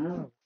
Oh.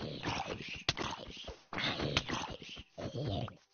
Hey guys, hey guys, hey guys, hey guys.